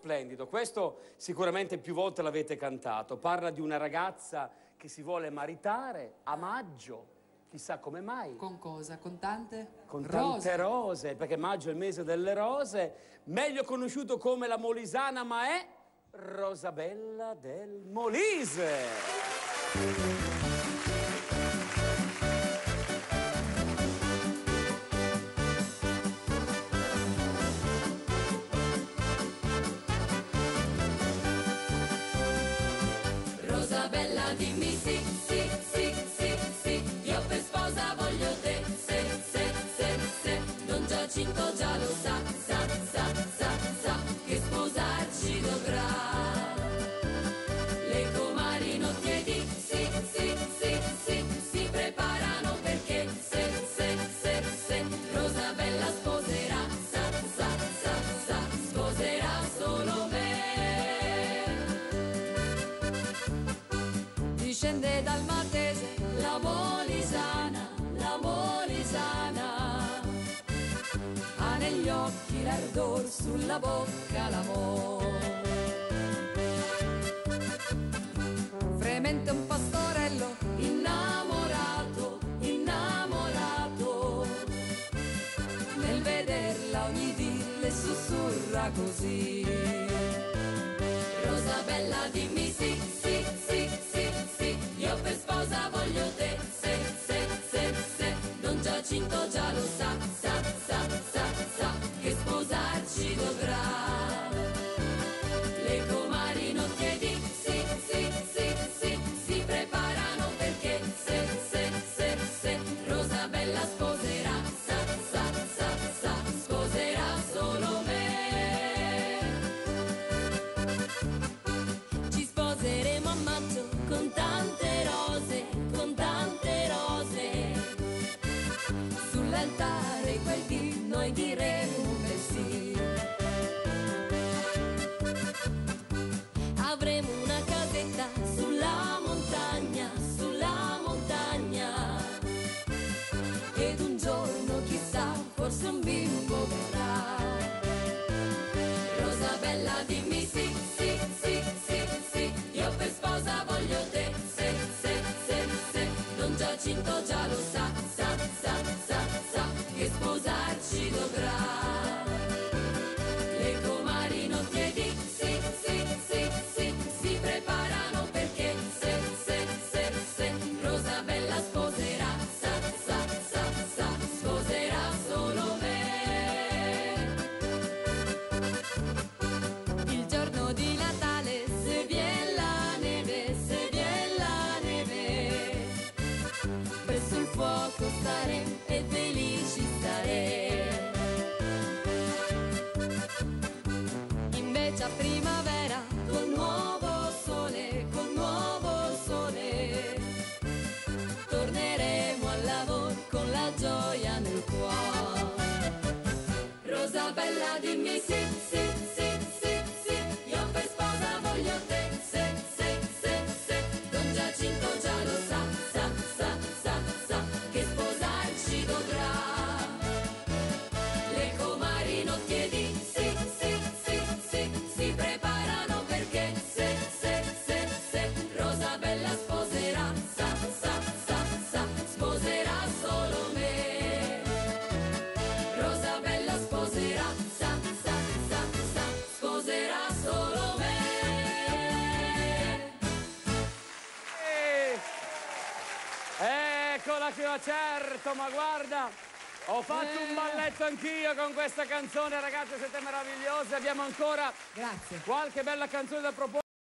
splendido. Questo sicuramente più volte l'avete cantato. Parla di una ragazza che si vuole maritare a maggio. Chissà come mai. Con cosa? Con tante? Con rose. tante rose, perché maggio è il mese delle rose, meglio conosciuto come la Molisana, ma è Rosabella del Molise. Dimmi sì, sì, sì, sì, sì, io per sposa voglio te, se, se, se, se, Don Giacinto già lo sa, sa, sa, discende dal Matese la Molisana, la Molisana ha negli occhi l'ardor, sulla bocca l'amore. Fremente un pastorello innamorato, innamorato nel vederla ogni dì le sussurra così. Rosabella dimmi sì, sì, sì, sì, sì, io per sposa voglio te, Sull'altare quel dì noi diremo un bel sì. Avremo una casetta sulla montagna, te dobrar. Invece a Va certo, ma guarda, ho fatto un balletto anch'io con questa canzone, ragazze, siete meravigliose. Abbiamo ancora Grazie. qualche bella canzone da proporre.